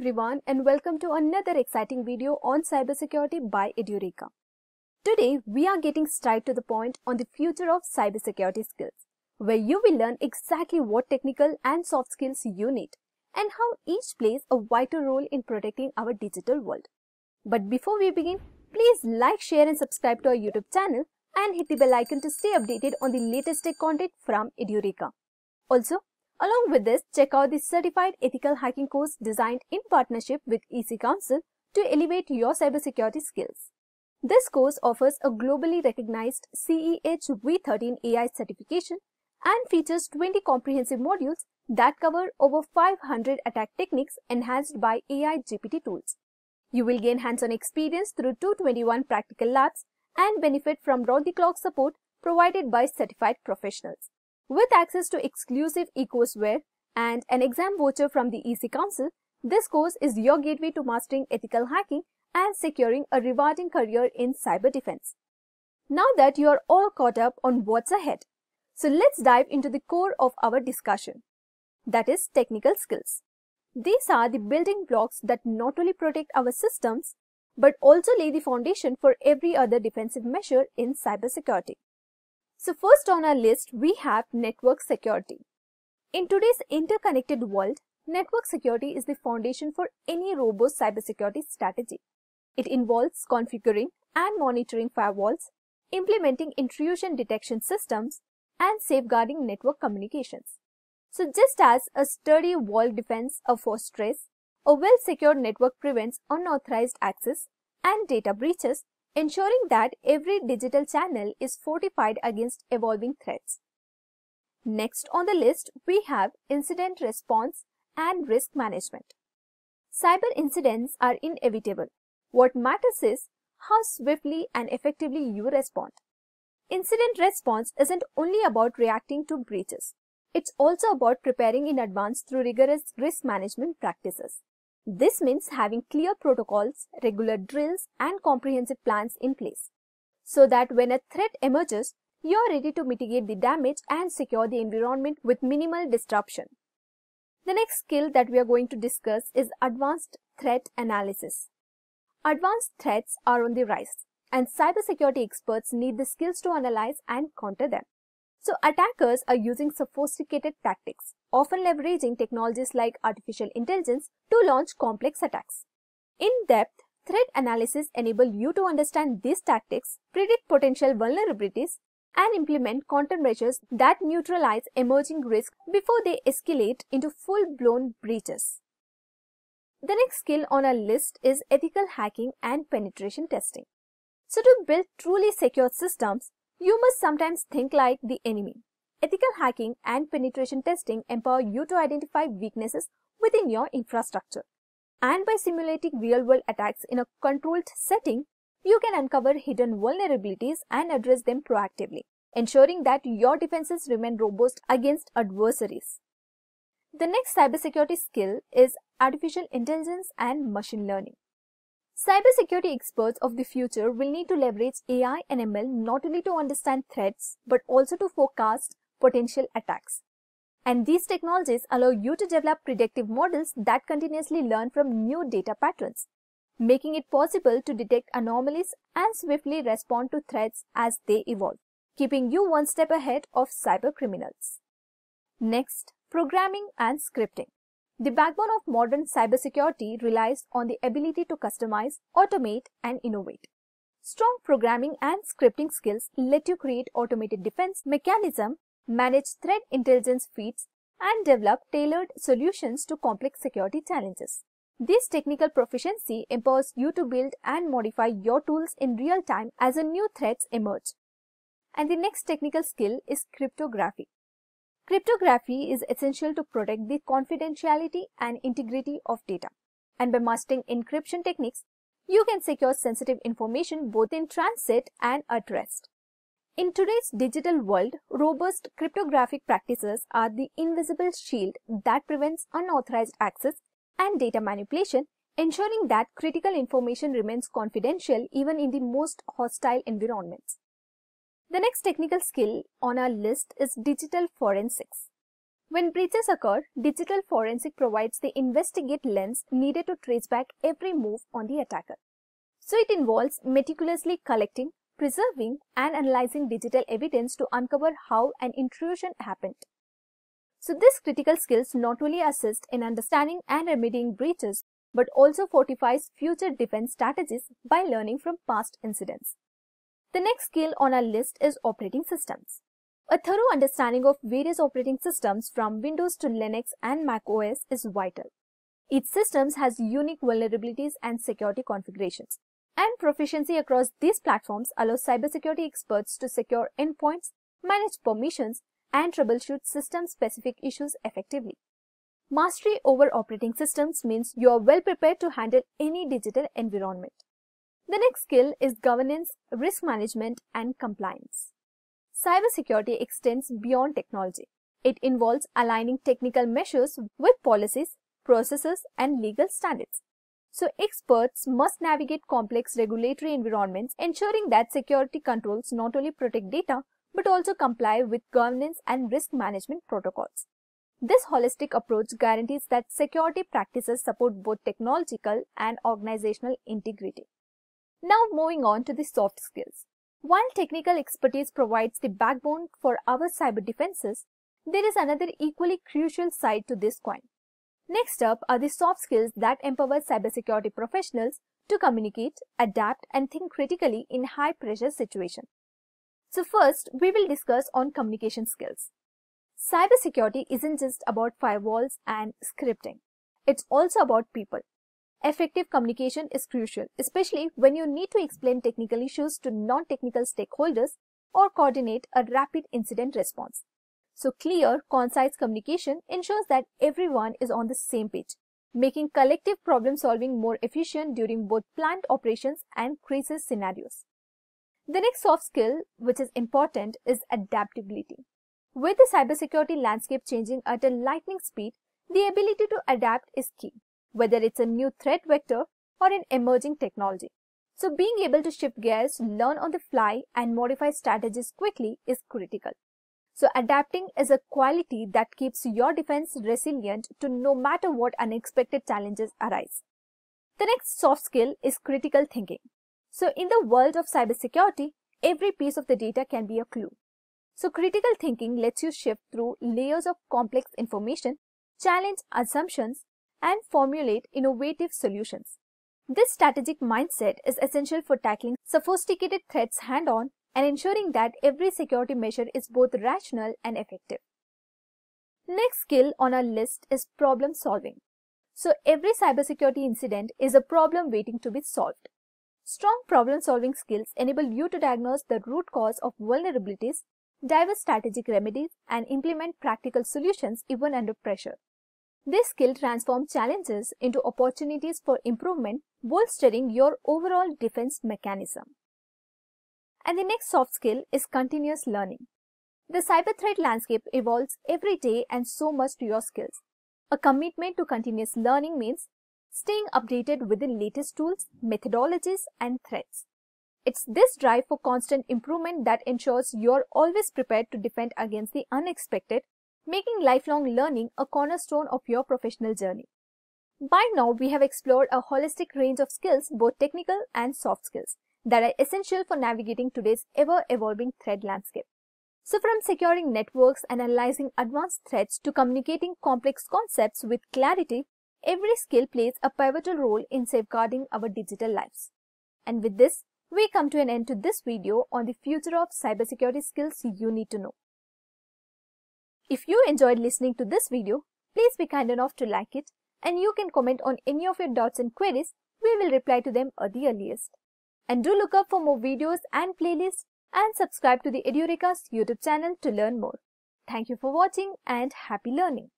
everyone and welcome to another exciting video on cybersecurity by Edureka. Today we are getting straight to the point on the future of cybersecurity skills, where you will learn exactly what technical and soft skills you need and how each plays a vital role in protecting our digital world. But before we begin, please like, share and subscribe to our YouTube channel and hit the bell icon to stay updated on the latest tech content from Edureka. Also, Along with this, check out the Certified Ethical Hacking course designed in partnership with EC Council to elevate your cybersecurity skills. This course offers a globally recognized CEH V13 AI certification and features 20 comprehensive modules that cover over 500 attack techniques enhanced by AI GPT tools. You will gain hands-on experience through 221 practical labs and benefit from round-the-clock support provided by certified professionals. With access to exclusive e-courseware and an exam voucher from the EC Council, this course is your gateway to mastering ethical hacking and securing a rewarding career in cyber defense. Now that you are all caught up on what's ahead, so let's dive into the core of our discussion. That is technical skills. These are the building blocks that not only protect our systems, but also lay the foundation for every other defensive measure in cybersecurity. So first on our list, we have network security. In today's interconnected world, network security is the foundation for any robust cybersecurity strategy. It involves configuring and monitoring firewalls, implementing intrusion detection systems, and safeguarding network communications. So just as a sturdy wall defends a fortress, a well-secured network prevents unauthorized access and data breaches ensuring that every digital channel is fortified against evolving threats. Next on the list, we have incident response and risk management. Cyber incidents are inevitable. What matters is how swiftly and effectively you respond. Incident response isn't only about reacting to breaches. It's also about preparing in advance through rigorous risk management practices. This means having clear protocols, regular drills, and comprehensive plans in place so that when a threat emerges, you are ready to mitigate the damage and secure the environment with minimal disruption. The next skill that we are going to discuss is advanced threat analysis. Advanced threats are on the rise, and cybersecurity experts need the skills to analyze and counter them. So attackers are using sophisticated tactics, often leveraging technologies like artificial intelligence to launch complex attacks. In-depth threat analysis enable you to understand these tactics, predict potential vulnerabilities, and implement countermeasures that neutralize emerging risks before they escalate into full-blown breaches. The next skill on our list is ethical hacking and penetration testing. So to build truly secure systems, you must sometimes think like the enemy. Ethical hacking and penetration testing empower you to identify weaknesses within your infrastructure. And by simulating real-world attacks in a controlled setting, you can uncover hidden vulnerabilities and address them proactively, ensuring that your defenses remain robust against adversaries. The next cybersecurity skill is artificial intelligence and machine learning. Cybersecurity experts of the future will need to leverage AI and ML not only to understand threats, but also to forecast potential attacks. And these technologies allow you to develop predictive models that continuously learn from new data patterns, making it possible to detect anomalies and swiftly respond to threats as they evolve, keeping you one step ahead of cyber criminals. Next, programming and scripting. The backbone of modern cybersecurity relies on the ability to customize, automate, and innovate. Strong programming and scripting skills let you create automated defense mechanism, manage threat intelligence feeds, and develop tailored solutions to complex security challenges. This technical proficiency empowers you to build and modify your tools in real time as new threats emerge. And the next technical skill is cryptography. Cryptography is essential to protect the confidentiality and integrity of data. And by mastering encryption techniques, you can secure sensitive information both in transit and at rest. In today's digital world, robust cryptographic practices are the invisible shield that prevents unauthorized access and data manipulation, ensuring that critical information remains confidential even in the most hostile environments. The next technical skill on our list is digital forensics. When breaches occur, digital forensic provides the investigate lens needed to trace back every move on the attacker. So it involves meticulously collecting, preserving and analyzing digital evidence to uncover how an intrusion happened. So this critical skills not only assist in understanding and remedying breaches, but also fortifies future defense strategies by learning from past incidents. The next skill on our list is operating systems. A thorough understanding of various operating systems from Windows to Linux and Mac OS is vital. Each system has unique vulnerabilities and security configurations, and proficiency across these platforms allows cybersecurity experts to secure endpoints, manage permissions, and troubleshoot system-specific issues effectively. Mastery over operating systems means you are well prepared to handle any digital environment. The next skill is governance, risk management, and compliance. Cybersecurity extends beyond technology. It involves aligning technical measures with policies, processes, and legal standards. So experts must navigate complex regulatory environments, ensuring that security controls not only protect data, but also comply with governance and risk management protocols. This holistic approach guarantees that security practices support both technological and organizational integrity. Now moving on to the soft skills. While technical expertise provides the backbone for our cyber defenses, there is another equally crucial side to this coin. Next up are the soft skills that empower cybersecurity professionals to communicate, adapt, and think critically in high pressure situations. So first, we will discuss on communication skills. Cybersecurity isn't just about firewalls and scripting. It's also about people. Effective communication is crucial, especially when you need to explain technical issues to non-technical stakeholders or coordinate a rapid incident response. So clear, concise communication ensures that everyone is on the same page, making collective problem solving more efficient during both plant operations and crisis scenarios. The next soft skill, which is important, is adaptability. With the cybersecurity landscape changing at a lightning speed, the ability to adapt is key whether it's a new threat vector or an emerging technology. So being able to shift gears, learn on the fly and modify strategies quickly is critical. So adapting is a quality that keeps your defense resilient to no matter what unexpected challenges arise. The next soft skill is critical thinking. So in the world of cybersecurity, every piece of the data can be a clue. So critical thinking lets you shift through layers of complex information, challenge assumptions, and formulate innovative solutions. This strategic mindset is essential for tackling sophisticated threats hand-on and ensuring that every security measure is both rational and effective. Next skill on our list is problem solving. So every cybersecurity incident is a problem waiting to be solved. Strong problem solving skills enable you to diagnose the root cause of vulnerabilities, devise strategic remedies, and implement practical solutions even under pressure. This skill transforms challenges into opportunities for improvement, bolstering your overall defense mechanism. And the next soft skill is continuous learning. The cyber threat landscape evolves every day and so must do your skills. A commitment to continuous learning means staying updated with the latest tools, methodologies, and threats. It's this drive for constant improvement that ensures you're always prepared to defend against the unexpected making lifelong learning a cornerstone of your professional journey. By now, we have explored a holistic range of skills, both technical and soft skills, that are essential for navigating today's ever-evolving threat landscape. So from securing networks and analyzing advanced threats to communicating complex concepts with clarity, every skill plays a pivotal role in safeguarding our digital lives. And with this, we come to an end to this video on the future of cybersecurity skills you need to know. If you enjoyed listening to this video, please be kind enough to like it and you can comment on any of your doubts and queries. We will reply to them at the earliest. And do look up for more videos and playlists and subscribe to the Edureka's YouTube channel to learn more. Thank you for watching and happy learning.